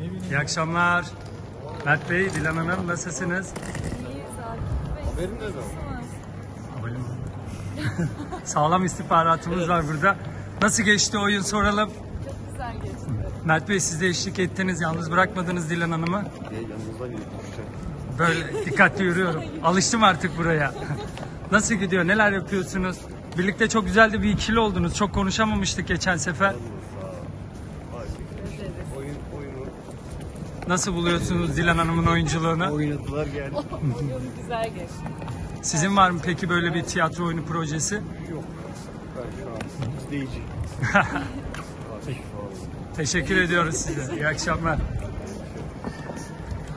İyi akşamlar. Mert Bey, Dilan Hanım nasılsınız? Haberin ne zaman? Sağlam istihbaratımız var burada. Nasıl geçti oyun soralım. Çok güzel geçti. Mert Bey siz de eşlik ettiniz. Yalnız bırakmadınız Dilan Hanım'ı. Diye yanınızdan gidip. Böyle dikkatli yürüyorum. Alıştım artık buraya. Nasıl gidiyor? Neler yapıyorsunuz? Birlikte çok güzel de bir ikili oldunuz. Çok konuşamamıştık geçen sefer. Oyun, oyunu Nasıl buluyorsunuz Dilan Hanım'ın oyunculuğunu? oynadılar geldi. Oyun güzel geçti. Sizin var mı peki böyle bir tiyatro oyunu projesi? Yok. Ben şu an izleyici. Teşekkür ediyoruz size. İyi akşamlar.